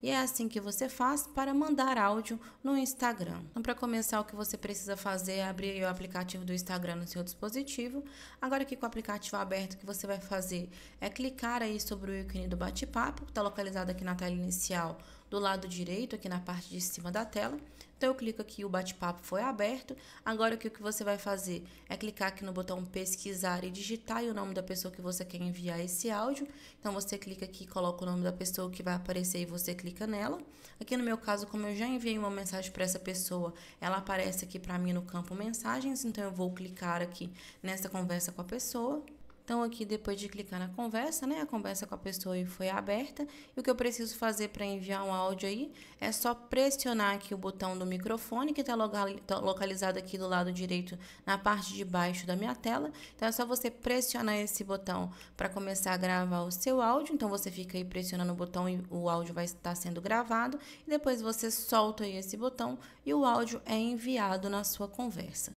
E é assim que você faz para mandar áudio no Instagram. Então, para começar, o que você precisa fazer é abrir o aplicativo do Instagram no seu dispositivo. Agora, aqui com o aplicativo aberto, o que você vai fazer é clicar aí sobre o ícone do bate-papo, que está localizado aqui na tela inicial, do lado direito, aqui na parte de cima da tela. Então, eu clico aqui, o bate-papo foi aberto. Agora, o que você vai fazer é clicar aqui no botão pesquisar e digitar o nome da pessoa que você quer enviar esse áudio. Então, você clica aqui, coloca o nome da pessoa que vai aparecer e você clica nela. Aqui no meu caso, como eu já enviei uma mensagem para essa pessoa, ela aparece aqui para mim no campo mensagens, então eu vou clicar aqui nessa conversa com a pessoa. Então, aqui depois de clicar na conversa, né? A conversa com a pessoa foi aberta. E o que eu preciso fazer para enviar um áudio aí é só pressionar aqui o botão do microfone, que está tá localizado aqui do lado direito, na parte de baixo da minha tela. Então, é só você pressionar esse botão para começar a gravar o seu áudio. Então, você fica aí pressionando o botão e o áudio vai estar sendo gravado. E depois você solta aí esse botão e o áudio é enviado na sua conversa.